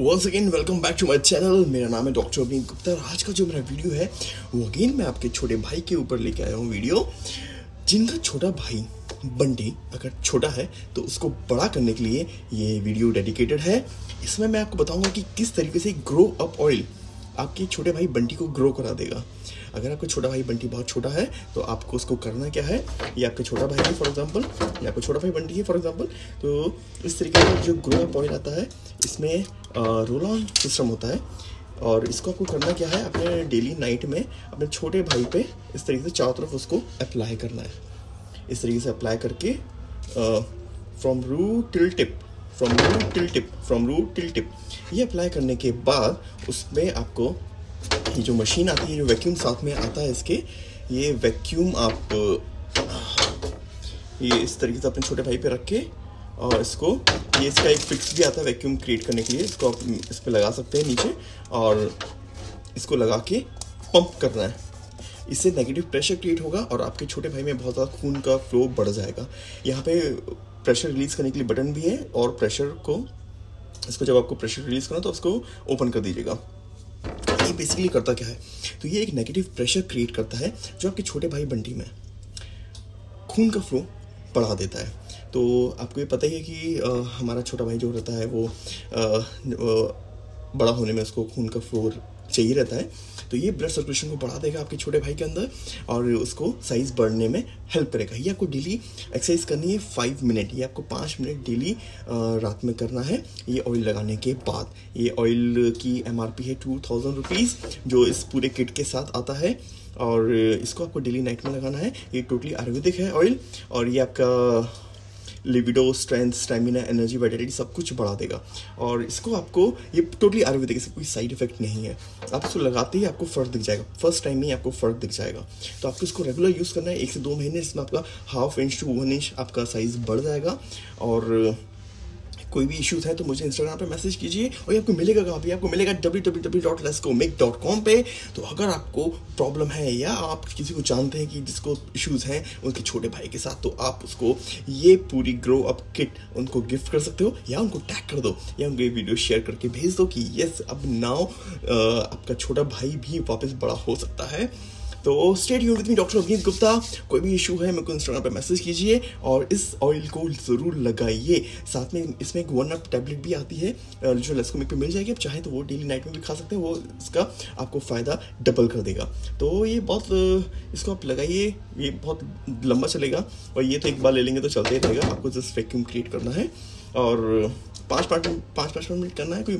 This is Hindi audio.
Once again welcome back to my channel मेरा नाम है डॉक्टर अवनीत गुप्ता और आज का जो मेरा वीडियो है, वो अगेन मैं आपके छोटे भाई के ऊपर लेके आया हूँ वीडियो जिनका छोटा भाई बंटी अगर छोटा है तो उसको बड़ा करने के लिए ये वीडियो डेडिकेटेड है। इसमें मैं आपको बताऊँगा कि किस तरीके से ग्रो अप ऑयल आपके छोटे भाई बंटी को ग्रो करा देगा। अगर आपका छोटा भाई बंटी बहुत छोटा है तो आपको उसको करना क्या है? ये आपका छोटा भाई है फॉर एग्जांपल ये आपका छोटा भाई बंटी है फॉर एग्जांपल तो इस तरीके का जो ग्रो ऑयल आता है, इसमें रोल ऑन सिस्टम होता है। और इसको आपको करना क्या है? अपने डेली नाइट में अपने छोटे भाई पे इस तरीके से चारों तरफ़ उसको अप्लाई करना है। इस तरीके से अप्लाई करके from root till tip from root till tip from root till tip ये अप्लाई करने के बाद उसमें आपको ये जो मशीन आती है, जो वैक्यूम साथ में आता है इसके, ये वैक्यूम आप, ये इस तरीके से अपने छोटे भाई पे रख के और इसको, ये इसका एक फिक्स भी आता है वैक्यूम क्रिएट करने के लिए। इसको आप इस पर लगा सकते हैं नीचे और इसको लगा के पंप करना है। इससे नेगेटिव प्रेशर क्रिएट होगा और आपके छोटे भाई में बहुत ज़्यादा खून का फ्लो बढ़ जाएगा। यहाँ पे प्रेशर रिलीज़ करने के लिए बटन भी है और प्रेशर को इसको जब आपको प्रेशर रिलीज़ करना तो उसको ओपन कर दीजिएगा। ये बेसिकली करता क्या है? तो ये एक नेगेटिव प्रेशर क्रिएट करता है जो आपके छोटे भाई बंटी में खून का फ्लो बढ़ा देता है। तो आपको ये पता ही है कि आ, हमारा छोटा भाई जो रहता है वो आ, बड़ा होने में उसको खून का फ्लो चाहिए रहता है। तो ये ब्लड सर्कुलेशन को बढ़ा देगा आपके छोटे भाई के अंदर और उसको साइज़ बढ़ने में हेल्प करेगा। ये आपको डेली एक्सरसाइज करनी है फाइव मिनट ये आपको पाँच मिनट डेली रात में करना है ये ऑयल लगाने के बाद। ये ऑयल की एमआरपी है टू थाउज़ेंड रुपीज़ जो इस पूरे किट के साथ आता है और इसको आपको डेली नाइट में लगाना है। ये टोटली आयुर्वेदिक है ऑयल और ये आपका libido strength stamina energy vitality सब कुछ बढ़ा देगा। और इसको आपको ये टोटली आयुर्वेदिक इससे कोई साइड इफ़ेक्ट नहीं है। आप इसको लगाते ही आपको फ़र्क दिख जाएगा। फ़र्स्ट टाइम ही आपको फ़र्क दिख जाएगा। तो आपको इसको रेगुलर यूज़ करना है। एक से दो महीने इसमें आपका half inch to one inch आपका साइज़ बढ़ जाएगा। और कोई भी इश्यूज़ है तो मुझे इंस्टाग्राम पे मैसेज कीजिए और आपको मिलेगा कहाँ पे? आपको मिलेगा W W W dot lesco make dot com पे। तो अगर आपको प्रॉब्लम है या आप किसी को जानते हैं कि जिसको इश्यूज़ हैं उनके छोटे भाई के साथ तो आप उसको ये पूरी ग्रो अप किट उनको गिफ्ट कर सकते हो या उनको टैग कर दो या उनको ये वीडियो शेयर करके भेज दो कि यस अब नाउ आपका छोटा भाई भी वापस बड़ा हो सकता है। तो state you with me doctor Avneet Gupta कोई भी इशू है, मेरे को इंस्टाग्राम पर मैसेज कीजिए और इस ऑयल को ज़रूर लगाइए। साथ में इसमें एक वन अप टैबलेट भी आती है जो लेस्कोमिक पे मिल जाएगी। आप चाहें तो वो डेली नाइट में भी खा सकते हैं, वो इसका आपको फ़ायदा डबल कर देगा। तो ये बहुत इसको आप लगाइए, ये बहुत लंबा चलेगा और ये तो एक बार ले लेंगे तो चलते ही रहेगा। आपको जस्ट वैक्यूम क्रिएट करना है और पाँच पाँच पाँच पाँच मिनट करना है, कोई